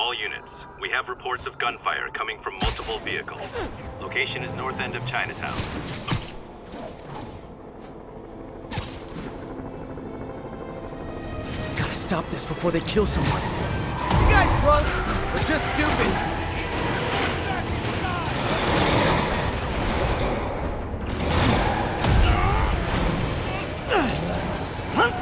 All units, we have reports of gunfire coming from multiple vehicles. Location is north end of Chinatown. Gotta stop this before they kill someone. You guys drunk? Or just stupid? Not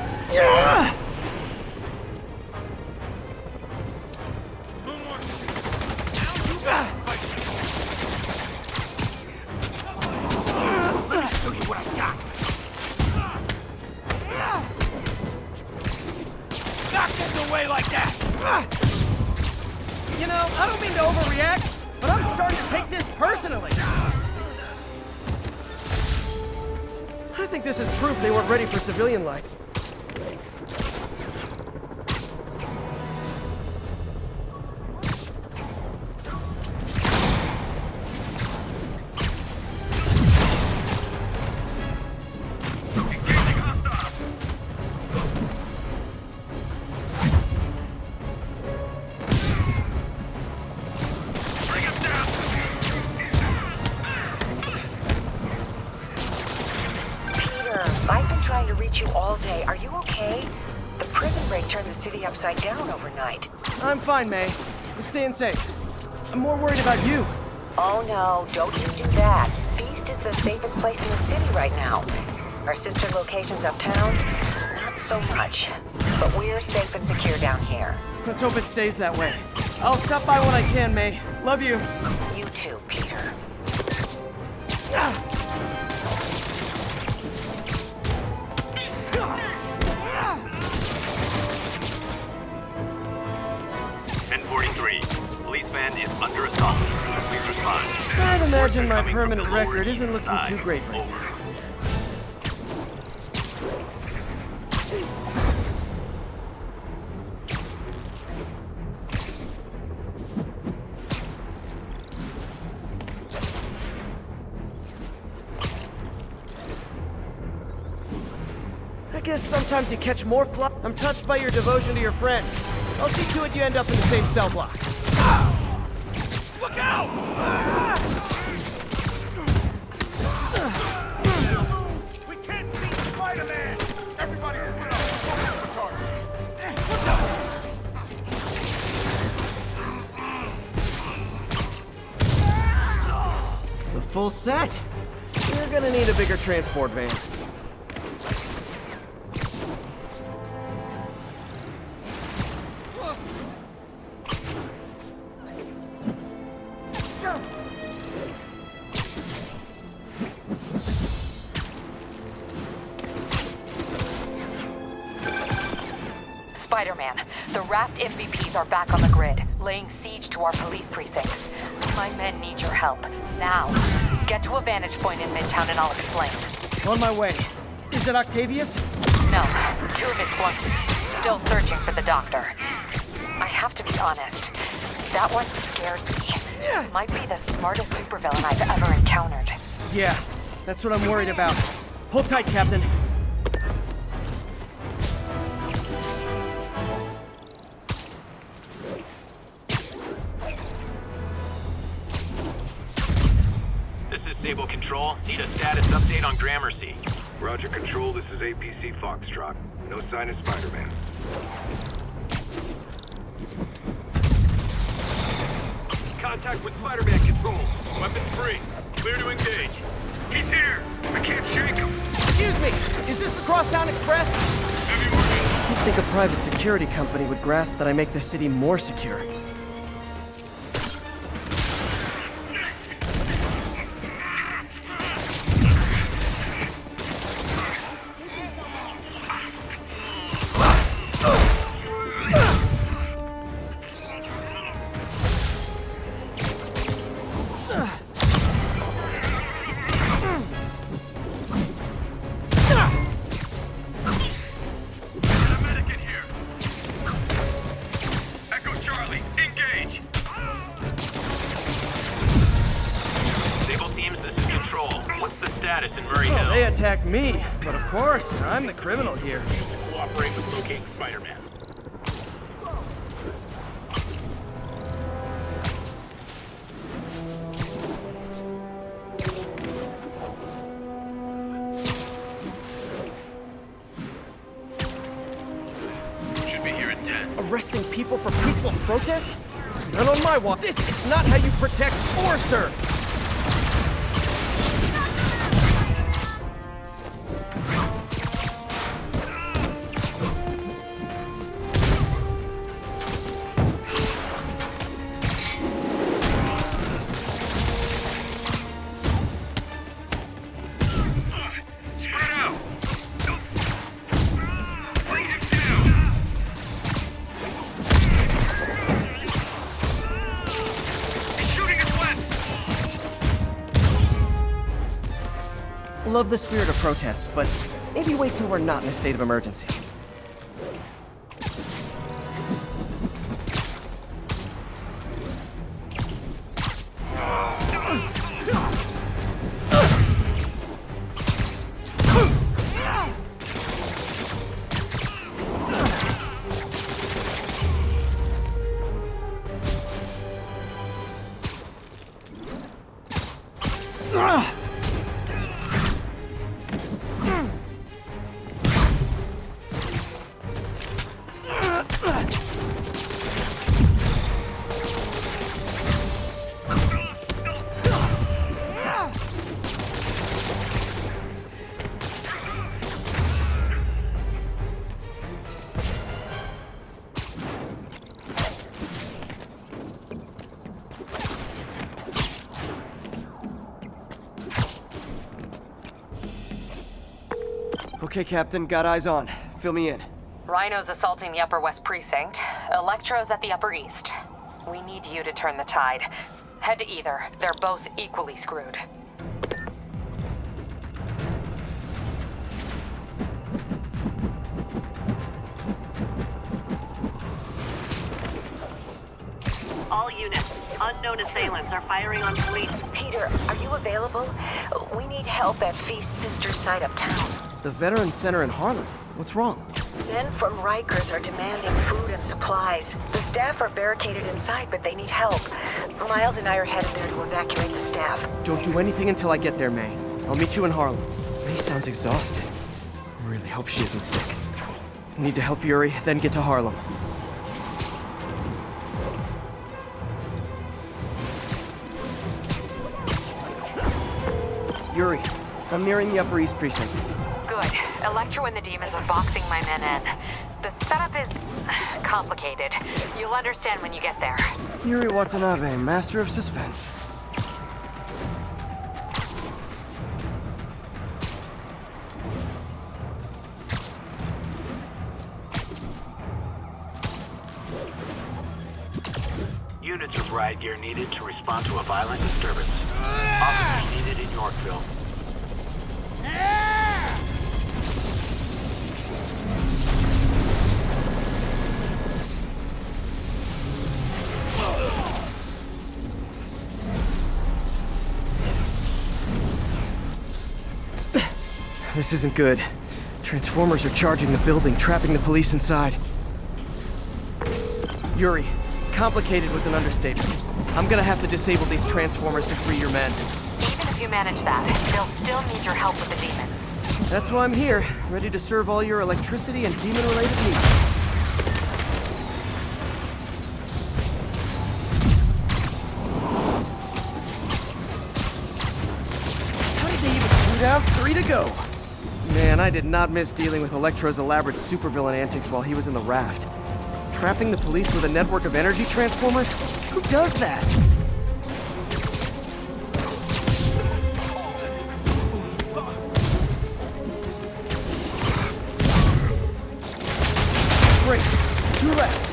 away like that! You know, I don't mean to overreact, but I'm starting to take this personally. I think this is proof they weren't ready for civilian life. Prison turned the city upside down overnight. I'm fine, May. I'm staying safe. I'm more worried about you. Oh no, don't you do that. Feast is the safest place in the city right now. Our sister locations uptown? Not so much. But we're safe and secure down here. Let's hope it stays that way. I'll stop by when I can, May. Love you. You too, Peter. Ten My permanent record isn't looking too great right now. I guess sometimes you catch more fly. I'm touched by your devotion to your friends. I'll see to it you end up in the same cell block. Look out! Full set? You're gonna need a bigger transport van. Spider-Man, the Raft MVPs are back on the grid, laying siege to our police precincts. My men need your help, now. Get to a vantage point in Midtown and I'll explain. On my way. Is it Octavius? No, two of his flunkies, still searching for the doctor. I have to be honest, that one scares me. Might be the smartest supervillain I've ever encountered. Yeah, that's what I'm worried about. Hold tight, Captain. Control. Need a status update on Gramercy. Roger, Control. This is APC Foxtrot. No sign of Spider-Man. Contact with Spider-Man Control. Weapons free. Clear to engage. He's here! I can't shake him! Excuse me, is this the Crosstown Express? You'd think a private security company would grasp that I make the city more secure. People for peaceful protest? Not on my watch. This is not how you protect or serve. Love the spirit of protest, but maybe wait till we're not in a state of emergency. Okay, Captain, got eyes on. Fill me in. Rhino's assaulting the Upper West Precinct. Electro's at the Upper East. We need you to turn the tide. Head to either. They're both equally screwed. All units, unknown assailants are firing on police. Peter, are you available? We need help at Feast's sister site uptown. The Veterans Center in Harlem. What's wrong? Men from Rikers are demanding food and supplies. The staff are barricaded inside, but they need help. Miles and I are headed there to evacuate the staff. Don't do anything until I get there, May. I'll meet you in Harlem. May sounds exhausted. I really hope she isn't sick. Need to help Yuri, then get to Harlem. Yuri, I'm nearing the Upper East Precinct. Good. Electro and the demons are boxing my men in. The setup is complicated. You'll understand when you get there. Yuri Watanabe, master of suspense. Units of riot gear needed to respond to a violent disturbance. Officers needed in Yorkville. This isn't good. Transformers are charging the building, trapping the police inside. Yuri, complicated was an understatement. I'm gonna have to disable these transformers to free your men. Even if you manage that, they'll still need your help with the demons. That's why I'm here, ready to serve all your electricity and demon-related needs. How did they even shoot out? Three to go. Man, I did not miss dealing with Electro's elaborate supervillain antics while he was in the raft. Trapping the police with a network of energy transformers? Who does that? Great. Two left.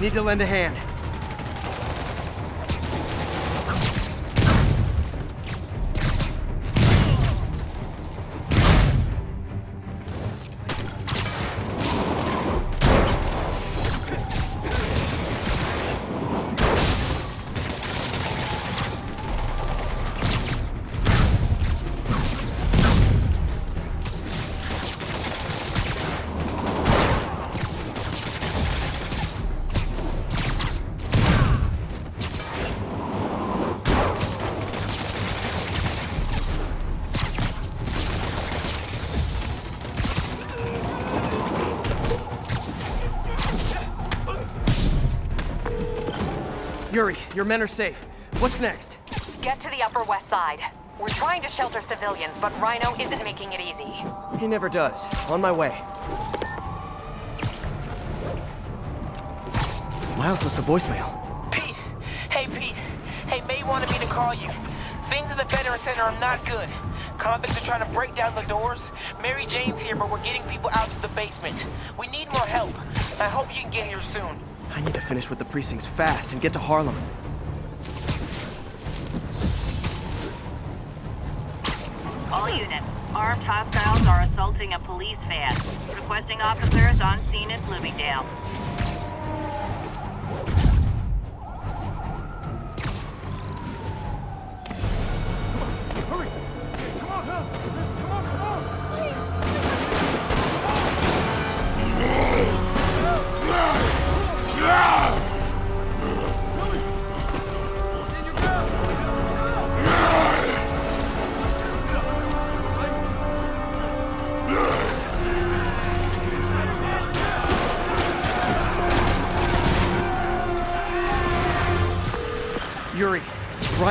Need to lend a hand. Your men are safe. What's next? Get to the Upper West Side. We're trying to shelter civilians, but Rhino isn't making it easy. He never does. On my way. Miles left a voicemail. Pete! Hey, Pete. Hey, May wanted me to call you. Things at the Veteran Center are not good. Convicts are trying to break down the doors. Mary Jane's here, but we're getting people out to the basement. We need more help. I hope you can get here soon. I need to finish with the precincts fast and get to Harlem. Armed hostiles are assaulting a police van. Requesting officers on scene in Bloomingdale.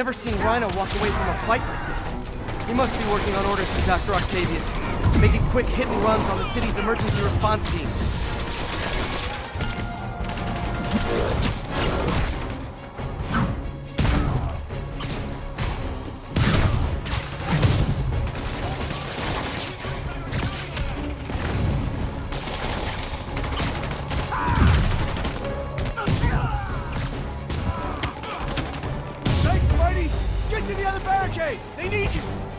Never seen Rhino walk away from a fight like this. He must be working on orders from Dr. Octavius, making quick hit and runs on the city's emergency response teams. To the other barricade! They need you!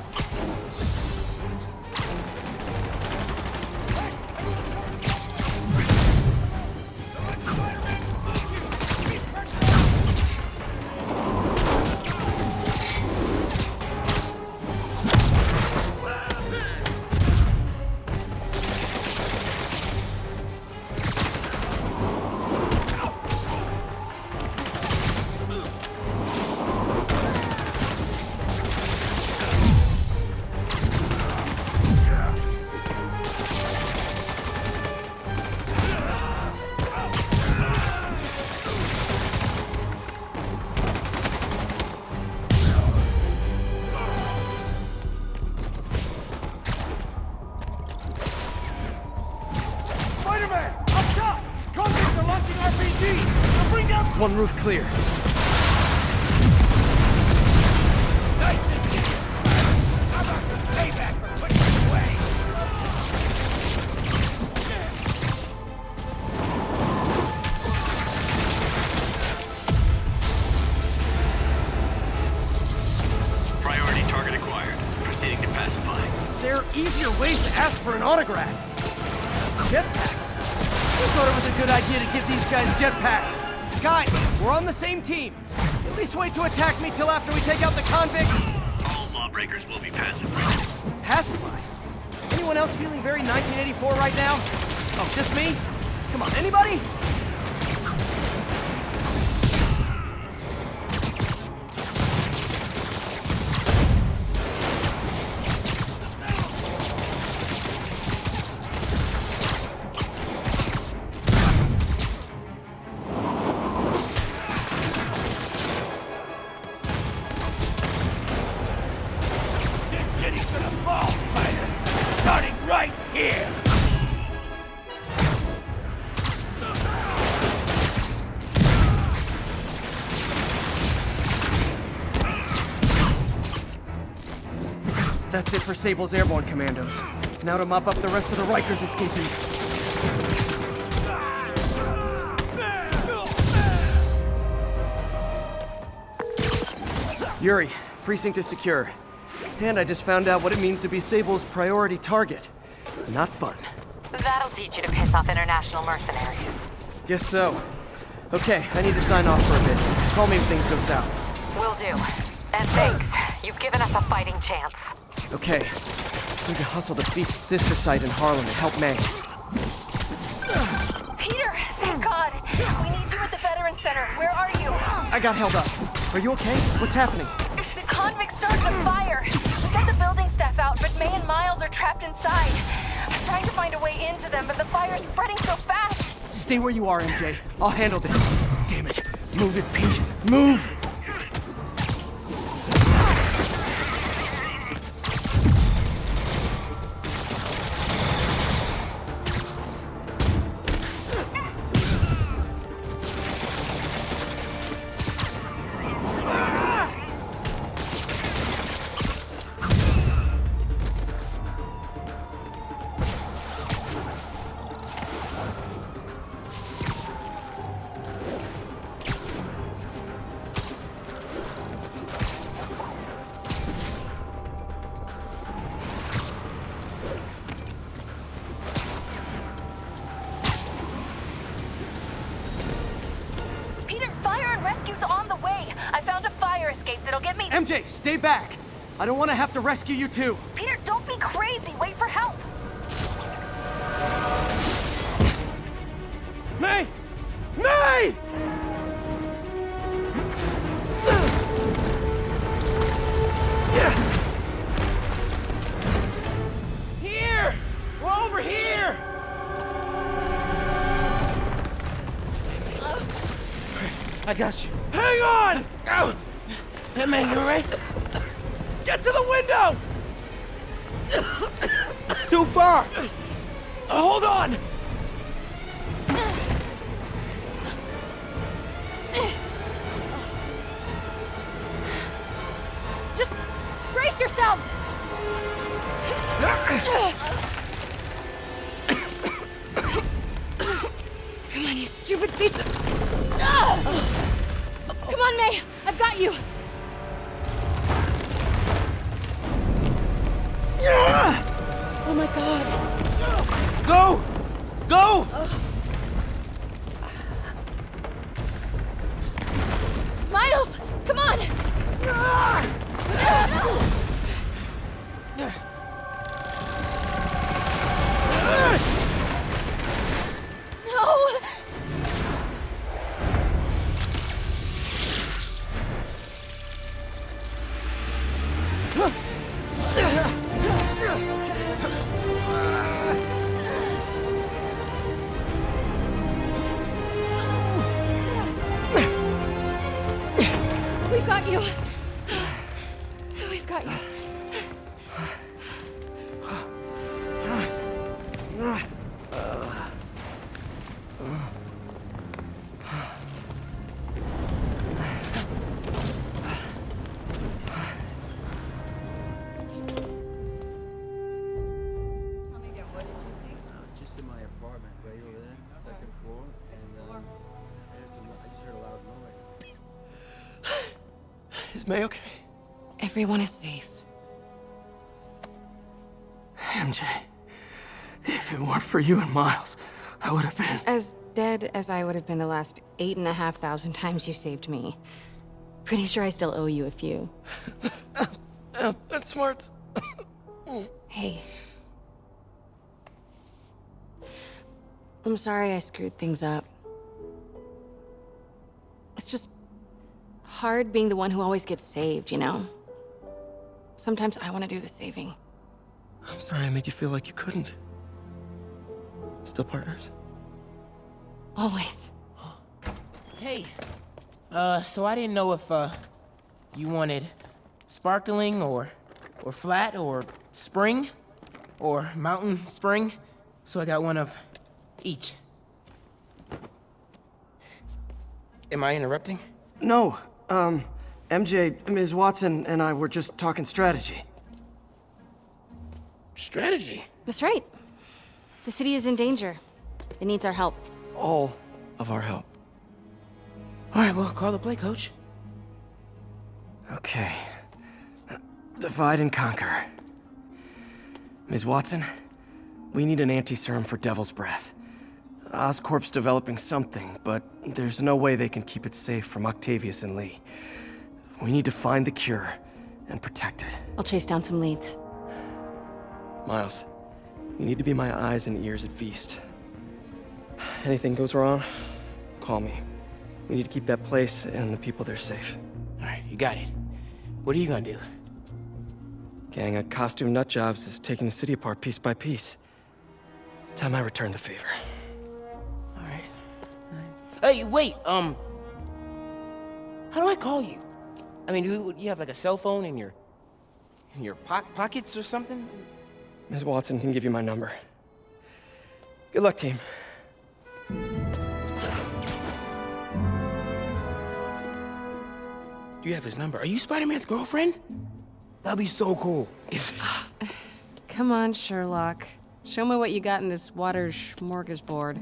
For an autograph. Jetpacks. Who thought it was a good idea to give these guys jetpacks? Guys, we're on the same team. At least wait to attack me till after we take out the convicts. All lawbreakers will be pacified. Pacify. Anyone else feeling very 1984 right now? Oh, just me? Come on, anybody? That's it for Sable's airborne commandos. Now to mop up the rest of the Rikers escapees. Yuri, precinct is secure. And I just found out what it means to be Sable's priority target. Not fun. That'll teach you to piss off international mercenaries. Guess so. Okay, I need to sign off for a bit. Call me if things go south. Will do. And thanks. You've given us a fighting chance. Okay. Need to hustle to Feast's sister site in Harlem and help May. Peter, thank God. We need you at the Veteran Center. Where are you? I got held up. Are you okay? What's happening? The convicts started a fire. We got the building staff out, but May and Miles are trapped inside. I'm trying to find a way into them, but the fire's spreading so fast. Stay where you are, MJ. I'll handle this. Damn it. Move it, Pete. Move! MJ, stay back! I don't want to have to rescue you too. Peter, don't be crazy. Wait for help. May! May! Here! We're over here! I got you. Hey, man, you alright? Get to the window! It's too far! Uh, hold on! We've got you. We've got you. Everyone is safe. MJ, if it weren't for you and Miles, I would have been. As dead as I would have been the last eight and a half thousand times you saved me. Pretty sure I still owe you a few. That's smart. Hey. I'm sorry I screwed things up. It's just hard being the one who always gets saved, you know? Sometimes I want to do the saving. I'm sorry I made you feel like you couldn't. Still partners? Always. Hey. Uh, so I didn't know if, uh, you wanted sparkling or, or flat or spring or mountain spring. So I got one of each. Am I interrupting? No. Um, MJ, Ms. Watson, and I were just talking strategy. strategy. That's right. The city is in danger. It needs our help. All of our help. All right, well, call the play, coach. Okay. Divide and conquer. Ms. Watson, we need an anti-serum for Devil's Breath. Oscorp's developing something, but there's no way they can keep it safe from Octavius and Li. We need to find the cure and protect it. I'll chase down some leads. Miles, you need to be my eyes and ears at Feast. Anything goes wrong, call me. We need to keep that place and the people there safe. All right, you got it. What are you gonna do? Gang at Costume Nutjobs is taking the city apart piece by piece. Time I return the favor. All right. Hey, wait, um... How do I call you? I mean, you, you have like a cell phone in your... in your po pockets or something? Ms. Watson can give you my number. Good luck, team. Do you have his number? Are you Spider-Man's girlfriend? That'd be so cool. Come on, Sherlock. Show me what you got in this water smorgasbord.